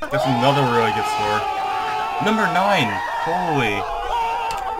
That's another really good score. Number 9! Holy.